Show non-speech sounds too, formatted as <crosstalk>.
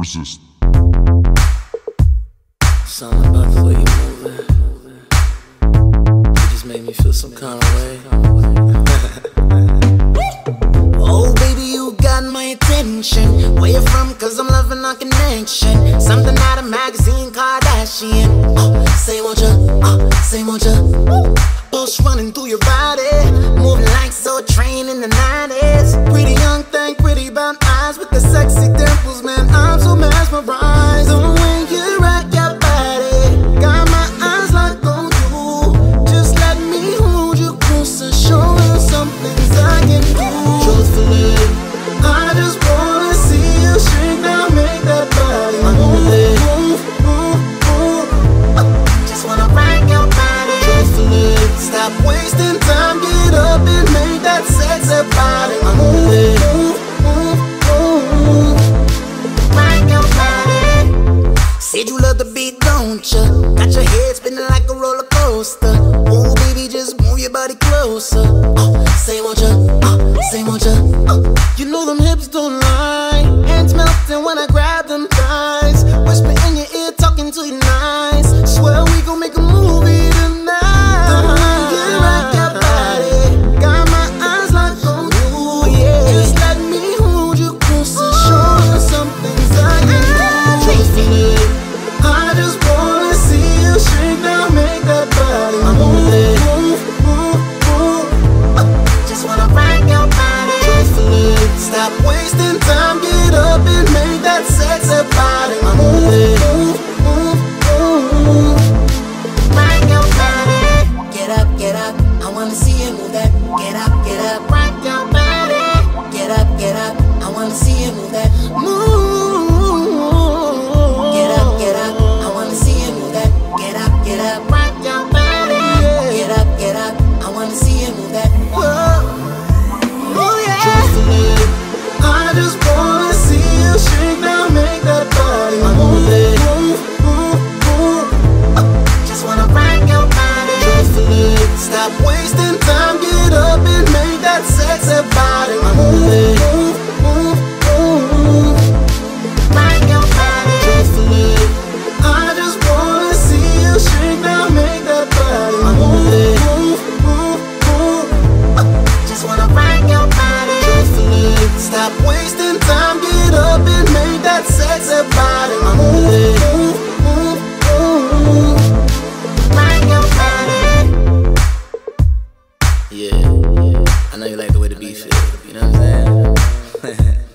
Resist. Something about the way you it. It just made me feel some kind of way. <laughs> oh, baby, you got my attention. Where you from? Cause I'm loving our connection. Something out of magazine, Kardashian. Uh, say what you, uh, say what you. Pulse running through your body. Moving like Soul Train in the 90s. Pretty young thing, pretty brown eyes with the sexy dimples, wasting time. Get up and make that sexy body move. Said you love the beat, don't ya? Got your head spinning like a roller coaster. Oh, baby, just move your body closer. Uh, say what ya, uh, say what ya. Uh, you know them hips don't that. Stop wasting time, get up and make that sexy body move. Yeah, I know you like the way the beat feels, you know what I'm saying? <laughs>